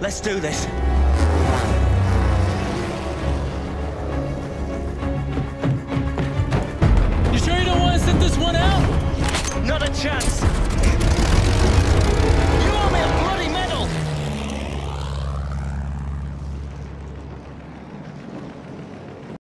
Let's do this. You sure you don't want to sit this one out? Not a chance.